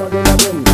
again, again.